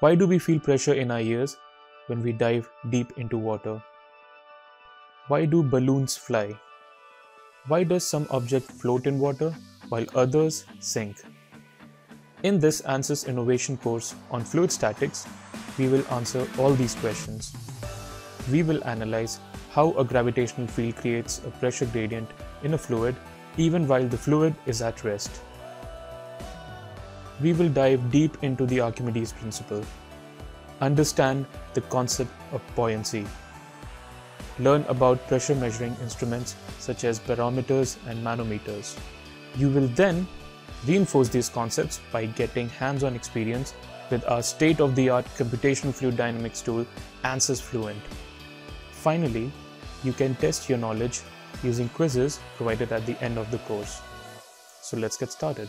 Why do we feel pressure in our ears when we dive deep into water? Why do balloons fly? Why does some object float in water while others sink? In this ANSYS Innovation course on fluid statics, we will answer all these questions. We will analyze how a gravitational field creates a pressure gradient in a fluid even while the fluid is at rest. We will dive deep into the Archimedes principle, understand the concept of buoyancy, learn about pressure measuring instruments such as barometers and manometers. You will then reinforce these concepts by getting hands-on experience with our state-of-the-art computational fluid dynamics tool ANSYS Fluent. Finally, you can test your knowledge using quizzes provided at the end of the course. So let's get started.